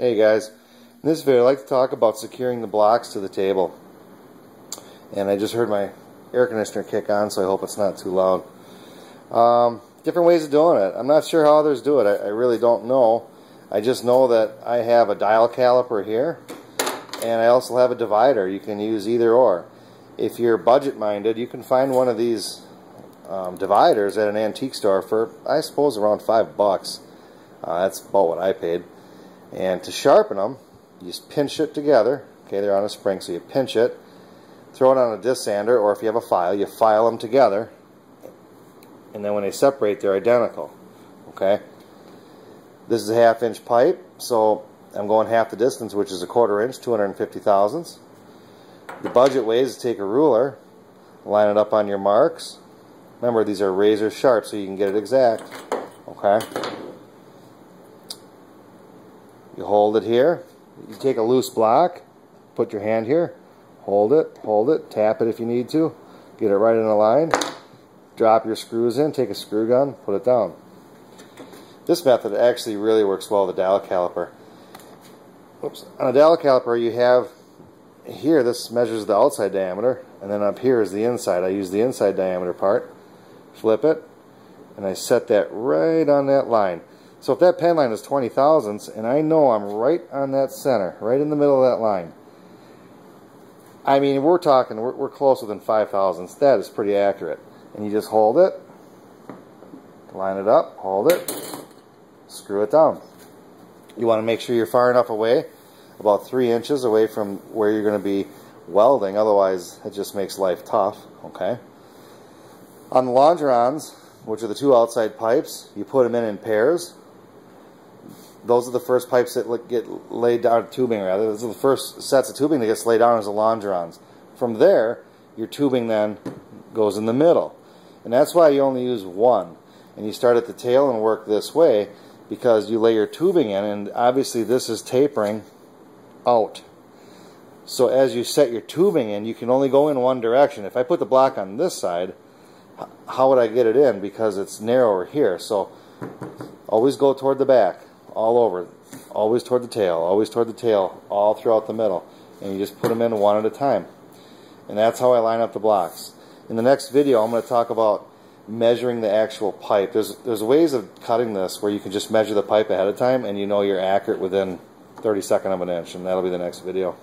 Hey guys, in this video I'd like to talk about securing the blocks to the table. And I just heard my air conditioner kick on so I hope it's not too loud. Um, different ways of doing it. I'm not sure how others do it. I, I really don't know. I just know that I have a dial caliper here and I also have a divider. You can use either or. If you're budget minded you can find one of these um, dividers at an antique store for I suppose around five bucks. Uh, that's about what I paid. And to sharpen them, you just pinch it together. Okay, they're on a spring, so you pinch it, throw it on a disc sander, or if you have a file, you file them together. And then when they separate, they're identical. Okay? This is a half inch pipe, so I'm going half the distance, which is a quarter inch, 250 thousandths. The budget way is to take a ruler, line it up on your marks. Remember, these are razor sharp, so you can get it exact. Okay? You hold it here. You take a loose block, put your hand here, hold it, hold it, tap it if you need to, get it right in a line, drop your screws in, take a screw gun, put it down. This method actually really works well with a dial caliper. Oops. On a dial caliper you have here this measures the outside diameter and then up here is the inside. I use the inside diameter part, flip it, and I set that right on that line. So if that pen line is 20 thousandths, and I know I'm right on that center, right in the middle of that line, I mean, we're talking, we're, we're closer than 5 thousandths. That is pretty accurate. And you just hold it, line it up, hold it, screw it down. You want to make sure you're far enough away, about 3 inches away from where you're going to be welding, otherwise it just makes life tough, okay? On the longerons, which are the two outside pipes, you put them in in pairs, those are the first pipes that get laid down, tubing rather. Those are the first sets of tubing that gets laid down as the longerons. From there, your tubing then goes in the middle. And that's why you only use one. And you start at the tail and work this way because you lay your tubing in and obviously this is tapering out. So as you set your tubing in, you can only go in one direction. If I put the block on this side, how would I get it in? Because it's narrower here. So always go toward the back all over, always toward the tail, always toward the tail, all throughout the middle. And you just put them in one at a time. And that's how I line up the blocks. In the next video, I'm going to talk about measuring the actual pipe. There's, there's ways of cutting this where you can just measure the pipe ahead of time and you know you're accurate within 32nd of an inch. And that'll be the next video.